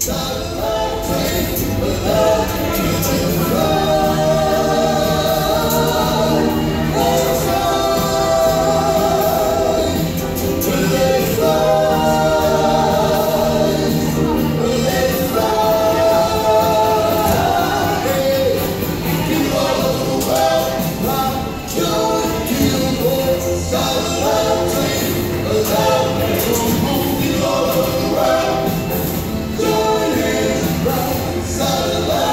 Sorrow. love.